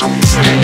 Some say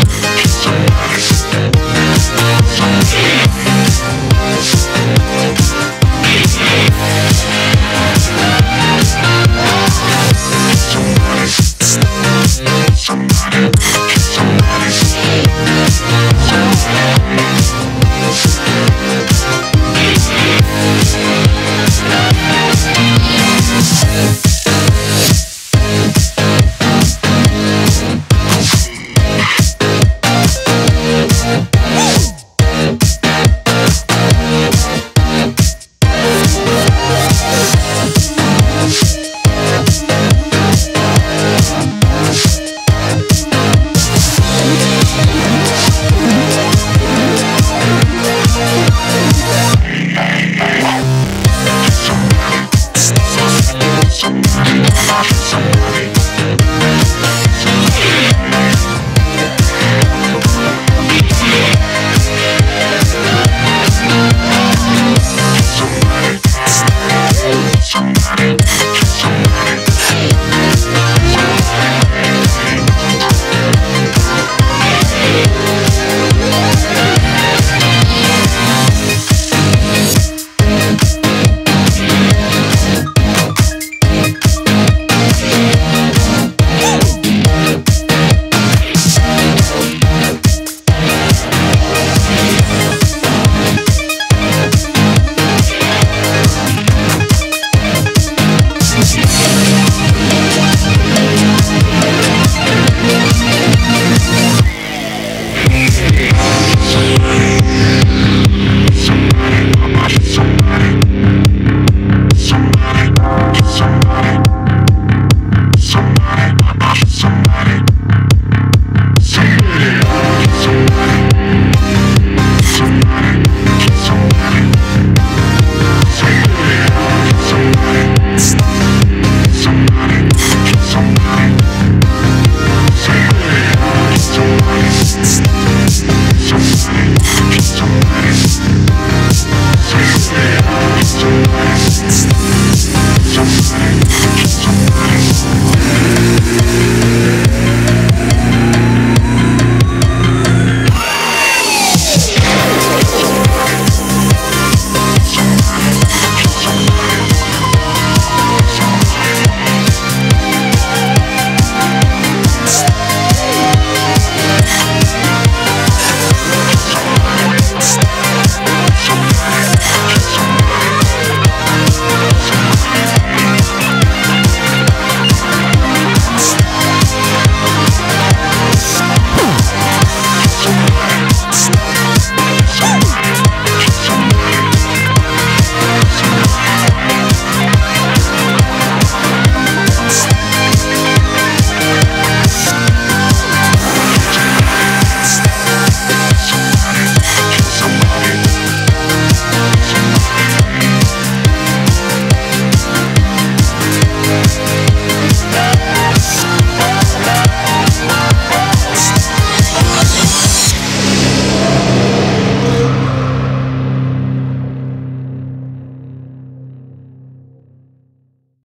somebody, somebody.